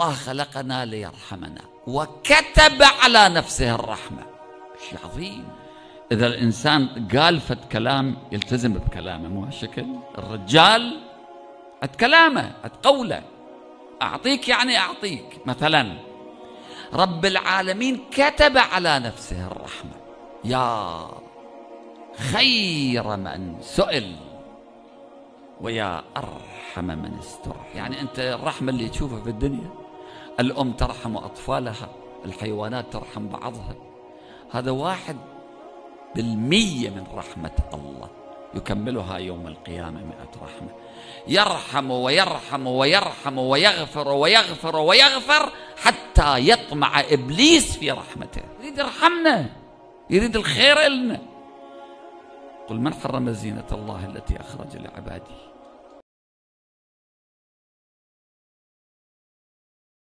الله خلقنا ليرحمنا وكتب على نفسه الرحمة. شيء عظيم. إذا الإنسان قال فت كلام يلتزم بكلامه مو هالشكل؟ الرجال أت كلامه أت قوله. أعطيك يعني أعطيك. مثلا رب العالمين كتب على نفسه الرحمة. يا خير من سئل ويا أرحم من استرحم يعني أنت الرحمة اللي تشوفها في الدنيا؟ الأم ترحم أطفالها الحيوانات ترحم بعضها. هذا واحد بالمية من رحمة الله. يكملها يوم القيامة مئة رحمة. يرحم ويرحم ويرحم ويغفر ويغفر ويغفر حتى يطمع إبليس في رحمته. يريد يرحمنا يريد الخير لنا. قل من حرم زينة الله التي أخرج لعباده؟